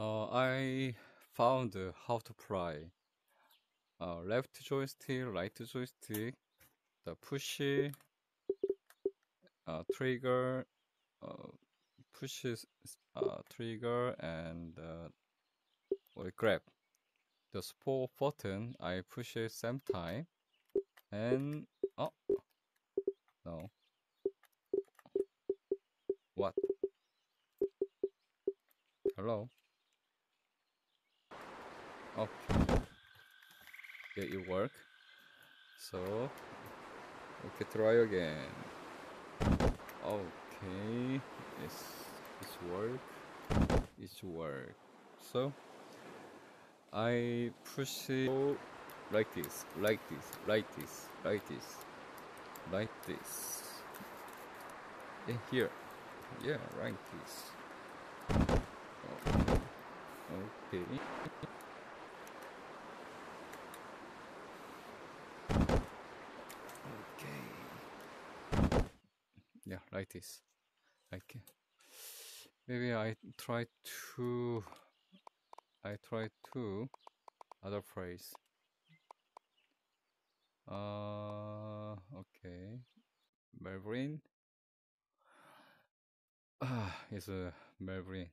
Uh, I found how to pry. Uh, left joystick, right joystick, the push, uh, trigger, uh, pushes uh, trigger and or grab. The support button I push it same time and oh no what hello yeah it work so okay try again okay it's it's work it's work so I push it like this, like this, like this, like this, like this. And here, yeah, like this. Okay. Yeah, like this. Okay. Maybe I try to I try to other phrase. Uh, okay. Melvin. Ah, it's a Melvin.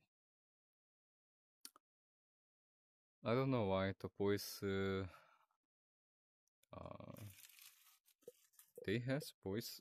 I don't know why the voice. Uh, uh, they has voice.